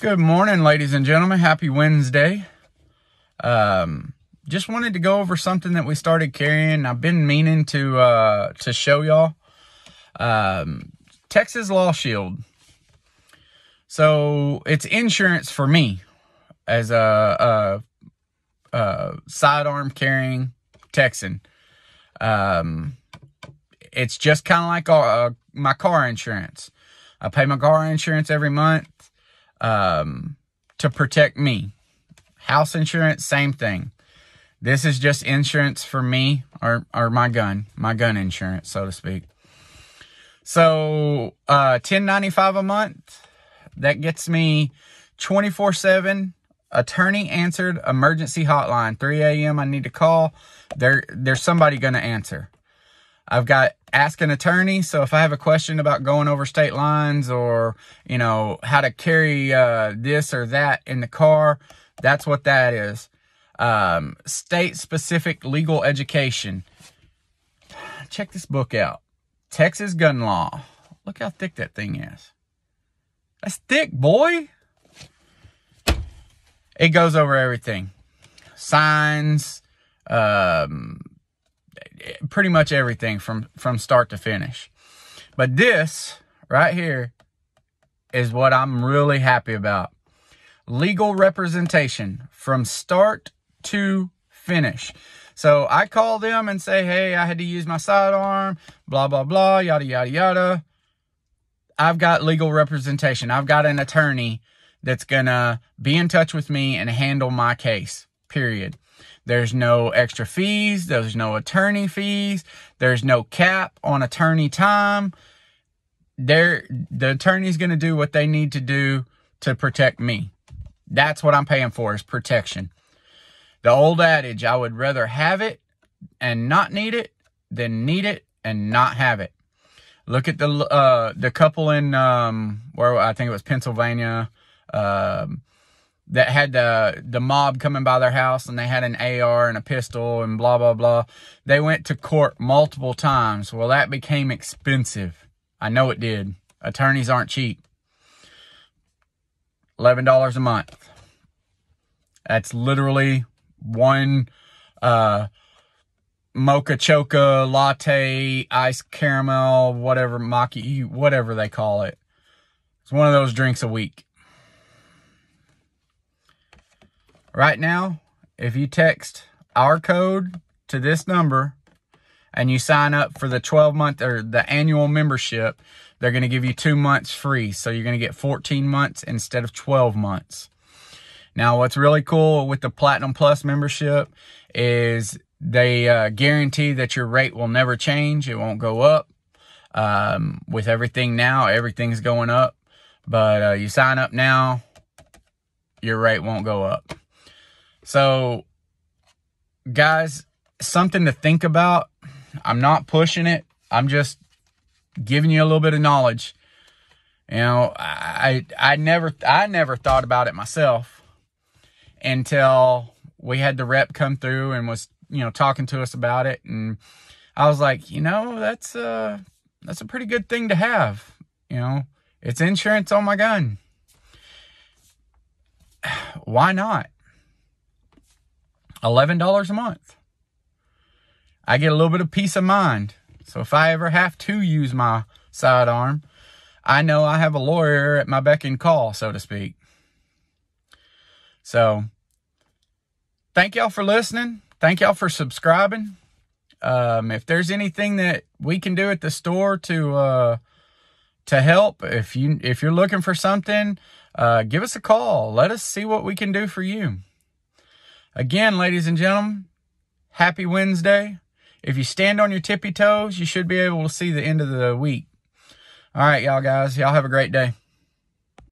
Good morning, ladies and gentlemen. Happy Wednesday. Um, just wanted to go over something that we started carrying. I've been meaning to uh, to show y'all. Um, Texas Law Shield. So it's insurance for me as a, a, a sidearm carrying Texan. Um, it's just kind of like uh, my car insurance. I pay my car insurance every month um, to protect me. House insurance, same thing. This is just insurance for me or, or my gun, my gun insurance, so to speak. So, uh, 1095 a month, that gets me 24 7 attorney answered emergency hotline. 3 a.m. I need to call. There, there's somebody going to answer. I've got ask an attorney. So if I have a question about going over state lines or, you know, how to carry uh, this or that in the car, that's what that is. Um, state specific legal education. Check this book out Texas Gun Law. Look how thick that thing is. That's thick, boy. It goes over everything signs, um, pretty much everything from from start to finish. But this right here is what I'm really happy about. Legal representation from start to finish. So I call them and say, hey, I had to use my sidearm, blah, blah, blah, yada, yada, yada. I've got legal representation. I've got an attorney that's going to be in touch with me and handle my case, period. There's no extra fees. There's no attorney fees. There's no cap on attorney time. There, the attorney's going to do what they need to do to protect me. That's what I'm paying for is protection. The old adage, I would rather have it and not need it than need it and not have it. Look at the uh, the couple in um, where I think it was Pennsylvania. Um, that had the the mob coming by their house and they had an AR and a pistol and blah blah blah. They went to court multiple times. Well, that became expensive. I know it did. Attorneys aren't cheap. $11 a month. That's literally one uh mocha choca latte ice caramel whatever maki whatever they call it. It's one of those drinks a week. Right now, if you text our code to this number and you sign up for the 12 month or the annual membership, they're going to give you two months free. So you're going to get 14 months instead of 12 months. Now, what's really cool with the Platinum Plus membership is they uh, guarantee that your rate will never change. It won't go up. Um, with everything now, everything's going up. But uh, you sign up now, your rate won't go up. So, guys, something to think about. I'm not pushing it. I'm just giving you a little bit of knowledge. You know, I I never I never thought about it myself until we had the rep come through and was, you know, talking to us about it and I was like, you know, that's uh that's a pretty good thing to have. You know, it's insurance on my gun. Why not? $11 a month. I get a little bit of peace of mind. So if I ever have to use my sidearm, I know I have a lawyer at my beck and call, so to speak. So thank y'all for listening. Thank y'all for subscribing. Um, if there's anything that we can do at the store to uh, to help, if you if you're looking for something, uh, give us a call. Let us see what we can do for you. Again, ladies and gentlemen, happy Wednesday. If you stand on your tippy toes, you should be able to see the end of the week. All right, y'all guys. Y'all have a great day.